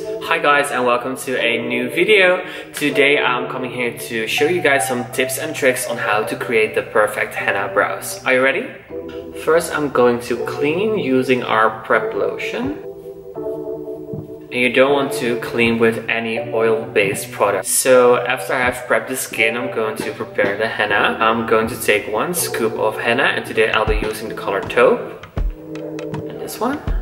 Hi guys and welcome to a new video. Today I'm coming here to show you guys some tips and tricks on how to create the perfect henna brows. Are you ready? First I'm going to clean using our prep lotion. And you don't want to clean with any oil-based product. So after I have prepped the skin, I'm going to prepare the henna. I'm going to take one scoop of henna and today I'll be using the color taupe. And this one.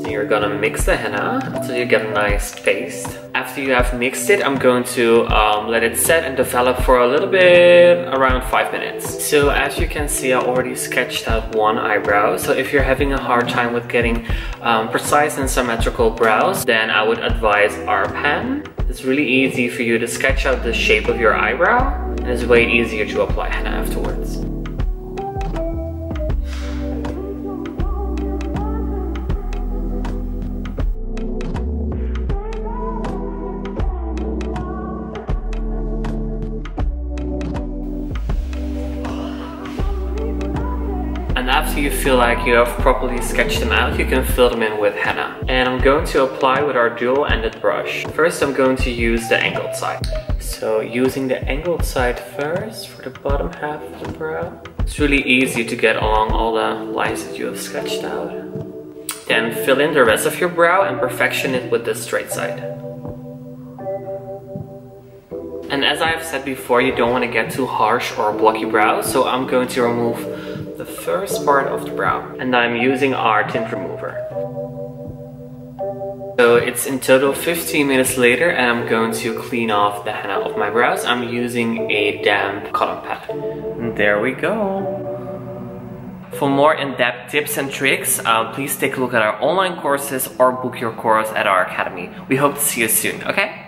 You're gonna mix the henna until you get a nice paste. After you have mixed it, I'm going to um, let it set and develop for a little bit, around 5 minutes. So as you can see, I already sketched out one eyebrow. So if you're having a hard time with getting um, precise and symmetrical brows, then I would advise our pen. It's really easy for you to sketch out the shape of your eyebrow, and it's way easier to apply henna afterwards. And after you feel like you have properly sketched them out, you can fill them in with henna. And I'm going to apply with our dual-ended brush. First, I'm going to use the angled side. So using the angled side first for the bottom half of the brow. It's really easy to get along all the lines that you have sketched out. Then fill in the rest of your brow and perfection it with the straight side. And as I have said before, you don't want to get too harsh or blocky brows, so I'm going to remove the first part of the brow and I'm using our tint remover. So it's in total 15 minutes later and I'm going to clean off the henna of my brows. I'm using a damp cotton pad. And there we go. For more in-depth tips and tricks, uh, please take a look at our online courses or book your course at our academy. We hope to see you soon, okay?